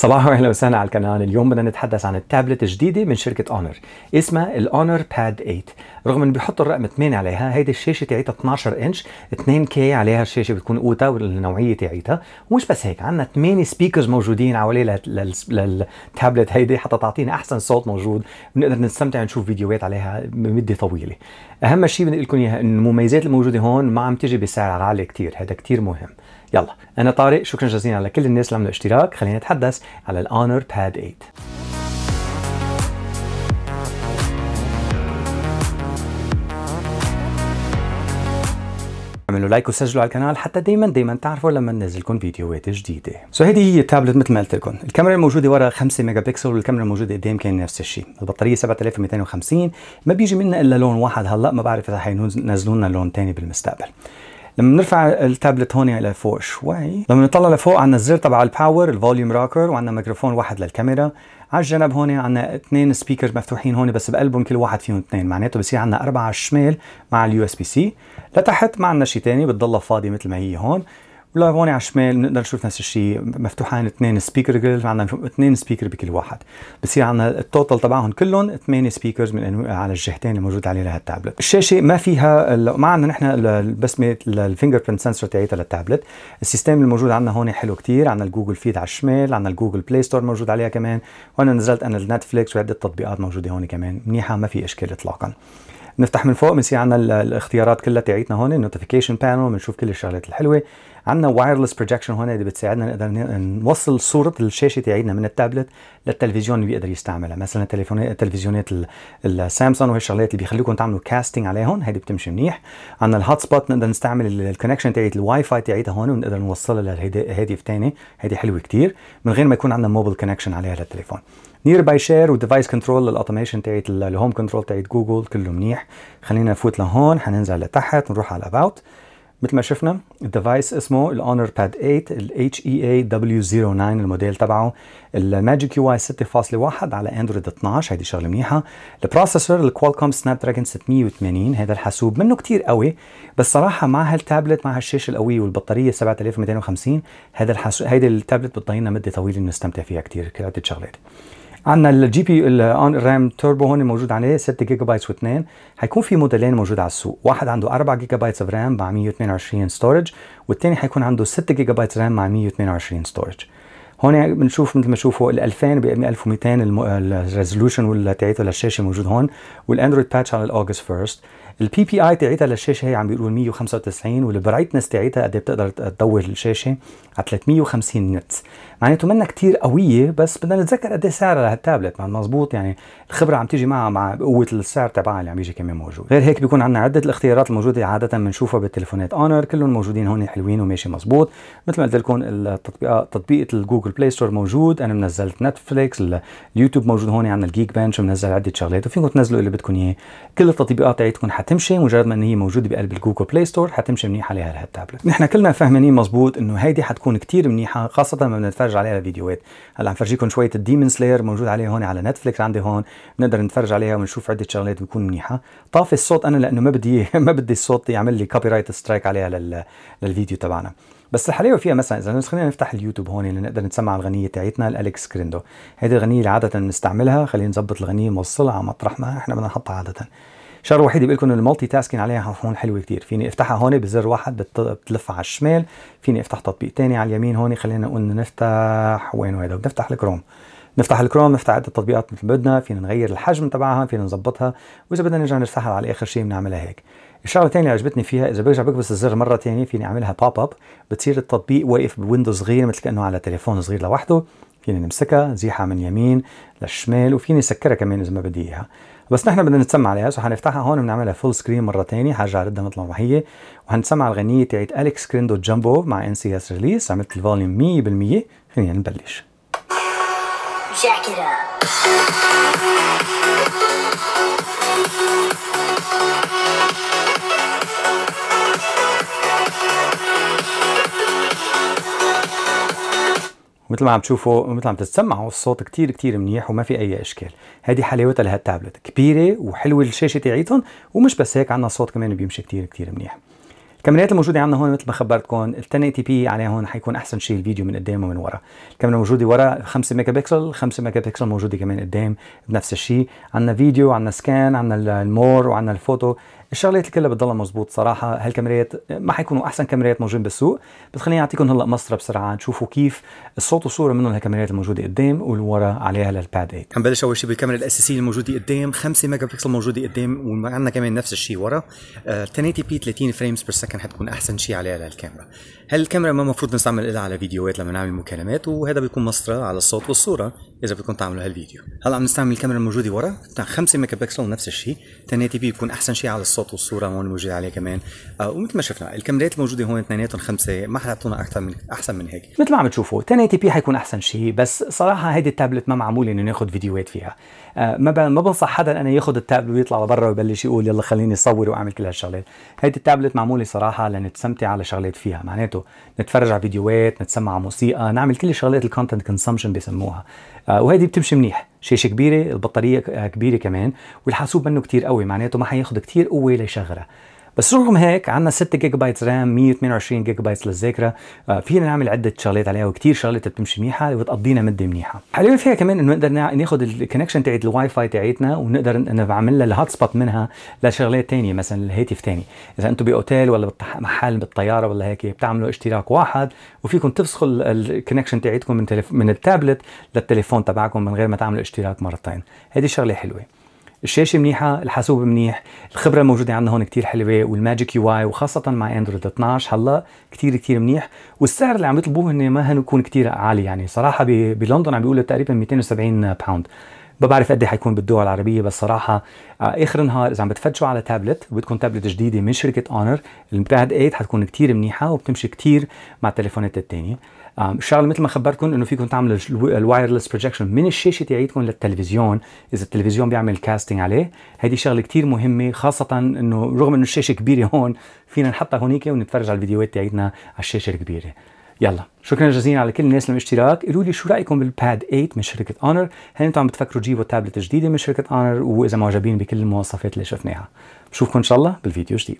صباح واهلا وسهلا على القناه اليوم بدنا نتحدث عن التابلت الجديدة من شركة Honor اسمها ال Honor Pad 8 رغم إنه بيحطوا الرقم 8 عليها هيدي الشاشة تاعتها 12 انش 2 كي عليها الشاشة بتكون اوتا والنوعية تاعتها ومش بس هيك عندنا 8 speakers موجودين حوالي للتابلت هيدي حتى تعطينا أحسن صوت موجود. بنقدر نستمتع نشوف فيديوهات عليها بمدة طويلة. أهم شيء بنقول لكم إياها إنه المميزات الموجودة هون ما عم تجي بسعر عالي كثير هذا كثير مهم. يلا أنا طارق شكرا جزيلا على كل الناس اللي عملوا اشتراك. خلينا نتحدث على ال Honor Pad 8 اعملوا like وسجلوا على القناة حتى دائما دائما تعرفوا لما ننزلكم فيديوهات جديدة. so هيدي هي التابلت مثل ما قلت لكم، الكاميرا الموجودة ورا 5 ميجا بكسل والكاميرا الموجودة قدام كان نفس الشيء، البطارية 7250 ما بيجي منها إلا لون واحد هلأ ما بعرف إذا حينزلوا لنا لون ثاني بالمستقبل. لما بنرفع التابلت هون إلى فوق شوي لما نطلع لفوق عندنا الزر تبع ال power ال volume rocker وعندنا ميكروفون واحد للكاميرا. على الجنب هون عندنا اثنين speakers مفتوحين هون بس بقلبهم كل واحد فيهم اثنين. معناته بصير عندنا أربعة على الشمال مع ال USB-C لتحت ما عندنا شيء ثاني بتضلها فاضي مثل ما هي هون. ولا هون على الشمال بنقدر نشوف نفس الشيء. مفتوحين اثنين speaker grill عندنا اثنين speaker بكل واحد. بصير عندنا ال total تبعهم كلهم ثمانية speakers من على الجهتين اللي موجود عليها التابلت الشاشة ما فيها ما عندنا نحن البسمة ال fingerprint sensor تاعتها للتابلت ال system الموجود عندنا هون حلو كثير عندنا ال Google feed على الشمال عندنا ال Google Play Store موجود عليها كمان. وأنا نزلت أنا ال Netflix وعده تطبيقات موجودة هون كمان. منيحة ما في إشكال اطلاقا. نفتح من فوق بنصير عندنا الاختيارات كلها تاعتنا هون ال notification panel بنشوف كل الشغلات الحلوة. عندنا wireless projection هون اللي بتساعدنا نقدر نوصل صورة الشاشة تاعتنا من التابلت للتلفزيون اللي بيقدر يستعملها. مثلا التلفزيونات السامسونج وهالشغلات اللي بيخليكم تعملوا casting عليهم هيدي بتمشي منيح. عندنا ال hotspot نقدر نستعمل ال connection تاعت الواي فاي تاعتها هون ونقدر نوصلها لهاتف ثاني هيدي حلوة كثير من غير ما يكون عندنا mobile connection عليها للتليفون. nearby share و device control لل automation تاعت ال home control تاعت جوجل كله منيح. خلينا نفوت لهون حننزل لتحت نروح على about مثل ما شفنا ال device اسمه ال Honor Pad 8 ال HEA W09 الموديل تبعه ال Magic UI 6.1 على Android 12 هيدي شغلة منيحة. ال processor ال Qualcomm Snapdragon 680 هذا الحاسوب منه كتير قوي بس صراحة مع هالتابلت مع هالشاشة القوية والبطارية 7250 هذا الحاسوب هيدي التابلت بتضينا مدة طويلة نستمتع فيها كتير عدة شغلات. عندنا الجي بي ال Honor RAM Turbo هون موجود عليه 6 جيجا بايت و2 حيكون في موديلين موجود على السوق. واحد عنده 4 gigabyte RAM مع 122 storage والثاني حيكون عنده 6 gigabyte RAM مع 122 storage هون بنشوف مثل ما تشوفوا ال 2000 ب 1200 ال resolution تاعتها للشاشة موجود هون وال Android patch على ال August 1 ال PPI تاعتها للشاشة هي عم بيقولوا 195 وال brightness تاعتها قد إيه بتقدر تضوي الشاشة؟ على 350 nits. معناته منها كثير قوية بس بدنا نتذكر قد إيه سعرها لهالتابلت مزبوط يعني الخبرة عم تيجي معها مع قوة السعر تبعها اللي عم بيجي كمان موجود. غير هيك بيكون عندنا عدة الاختيارات الموجودة عادة بنشوفها بالتليفونات Honor كلهم موجودين هون حلوين وماشي مزبوط. مثل ما قلت لكم التطبيقات تطبيق ال Google Play Store موجود. أنا منزلت Netflix اليوتيوب موجود هون عندنا ال Geekbench منزل عدة شغلات. وفيكم تنزلوا اللي بدكم إياه. كل التطبيقات تاعتكم حتمشي مجرد ما إن هي موجودة بقلب ال Google Play Store حتمشي منيح عليها لهالتابلت نحن كلنا فاهمين مزبوط إنه هيدي حتكون كتير منيحة خاصة لما بنتفرج عليها فيديوهات. هلأ عم فرجيكم شوية الديمون سلاير موجود عليه هون على Netflix عندي هون بنقدر نتفرج عليها ونشوف عدة شغلات بتكون منيحة. طافي الصوت أنا لأنه ما بدي ما بدي الصوت يعمل لي copyright strike عليها لل... للفيديو تبعنا. بس الحلاوة فيها مثلا إذا خلينا نفتح اليوتيوب هون لنقدر نسمع الغنية تاعتنا ال Alex Skrindo هذه الغنية اللي عادة بنستعملها خلينا نظبط الغنية نوصلها على مطرح ما إحنا بدنا نحطها عادة. الشغله الوحيده بقول لكم ال multitasking عليها هون حلوة كثير فيني افتحها هون بزر واحد بتلفها على الشمال فيني افتح تطبيق ثاني على اليمين هون خلينا نقول نفتح وين هذا بنفتح الكروم. نفتح الكروم نفتح عدة تطبيقات مثل بدنا فينا نغير الحجم تبعها فينا نظبطها وإذا بدنا نرجع نفتحها على آخر شيء بنعملها هيك. الشغلة الثانية اللي عجبتني فيها إذا برجع بكبس الزر مرة ثانية فيني أعملها pop up بتصير التطبيق واقف ب window صغير مثل كأنه على تليفون صغير لوحده فيني نمسكها نزيحها من يمين للشمال وفيني سكرها كمان إذا ما بدي إياها. بس نحن بدنا نتسمع عليها. so حنفتحها هون بنعملها full screen مرة ثانية حرجع ردها مثل ما هي وحنسمع الغنية تاعت Alex Skrindo Jumbo مع NCS release عملت ال volume 100% خلينا نبلش Jack it up. مثل ما عم تشوفوا مثل ما عم تسمعوا الصوت كتير كتير منيح وما في أي إشكال. هذه حلاوتها لهالتابلت كبيرة وحلوة الشاشة تاعيتهم ومش بس هيك عندنا صوت كمان بيمشي كتير كتير منيح. الكاميرات الموجودة عندنا هون مثل ما خبرتكم ال 1080 p عليها هون حيكون أحسن شيء الفيديو من قدام ومن ورا. الكاميرا الموجوده ورا 5 ميجا بكسل 5 ميجا بكسل موجودة كمان قدام بنفس الشيء. عندنا فيديو عندنا scan عندنا ال more وعندنا الفوتو. الشغلات كلها بتضلها مزبوط صراحة هالكاميرات ما حيكونوا أحسن كاميرات موجودين بالسوق بس خليني أعطيكم هلأ مسطره بسرعة تشوفوا كيف الصوت والصورة منهم الكاميرات الموجودة قدام والورا عليها لل Pad 8 حنبلش أول شيء بالكاميرا الأساسية الموجودة قدام 5 ميجا بكسل موجودة قدام وعندنا كمان نفس الشيء ورا. 1080 p 30 frames per second حتكون أحسن شيء عليها للكاميرا هالكاميرا ما المفروض نستعمل لها على فيديوهات لما نعمل مكالمات وهذا بيكون مسطره على الصوت والصورة إذا بدكم تعملوا هالفيديو. هلأ عم نستعمل الكاميرا الموجودة ورا بتاع 5 ميجا بكسل نفس الشيء 1080 p بيكون أحسن شيء على الصوت والصورة هون موجود عليه كمان. آه ومثل ما شفنا الكاميرات الموجودة هون اثنيناتهم خمسة ما حيعطونا أكثر من أحسن من هيك. مثل ما عم تشوفوا 1080 p حيكون أحسن شيء بس صراحة هيدي التابلت ما معمولة إنه ناخذ فيديوهات فيها. آه ما ما بنصح حدا إنه ياخذ التابلت ويطلع لبرا ويبلش يقول يلا خليني اصور وأعمل كل هالشغلات. هيدي التابلت معمولة صراحة لنستمتع على شغلات فيها. معناته نتفرج على فيديوهات نتسمع موسيقى نعمل كل الشغلات ال content consumption بيسموها آه وهيدي بتمشي منيح. شاشة كبيرة البطارية كبيرة كمان والحاسوب منه كتير قوي معناته ما حياخذ كتير قوة ليشغلها بس رغم هيك عندنا 6 gigabyte RAM 128 جيجا بايت للذاكرة. آه فينا نعمل عدة شغلات عليها وكثير شغلات بتمشي منيحة وبتقضينا مدة منيحة. حلو فيها كمان إنه نقدر ناخذ ال connection تاعت الواي فاي تاعتنا ونقدر نعمل لها ال hotspot منها لشغلات ثانية مثلا الهاتف ثاني إذا أنتم بأوتيل ولا محل بالطيارة ولا هيك بتعملوا اشتراك واحد وفيكم تفسخوا ال connection تاعتكم من. من التابلت للتليفون تبعكم من غير ما تعملوا اشتراك مرتين. هذه شغلة حلوة. الشاشة منيحة الحاسوب منيح الخبرة الموجوده عندنا هون كتير حلوة وال Magic UI وخاصة مع Android 12 هلا كتير كتير منيح. والسعر اللي عم يطلبوه انه ما يكون كتير عالي يعني. صراحة بلندن عم بيقولوا تقريبا 270 pound ما بعرف قد حيكون بالدول العربية بس صراحة آخر النهار إذا عم بتفتشوا على تابلت وبدكم تابلت جديدة من شركة Honor ال Pad 8 حتكون كتير منيحة وبتمشي كتير مع التليفونات الثانية الشغله مثل ما خبرتكم إنه فيكم تعملوا ال wireless projection من الشاشة تاعتكم للتلفزيون. إذا التلفزيون بيعمل casting عليه هذه شغلة كثير مهمة خاصة إنه رغم إنه الشاشة كبيرة هون فينا نحطها هونيك ونتفرج على الفيديوهات تاعتنا على الشاشة الكبيرة. يلا. شكرا جزيلا على كل الناس الاشتراك قولوا لي شو رأيكم بال Pad 8 من شركة Honor هل أنتم عم بتفكروا تجيبوا تابلت جديدة من شركة Honor وإذا معجبين بكل المواصفات اللي شفناها. بشوفكم إن شاء الله بالفيديو جديد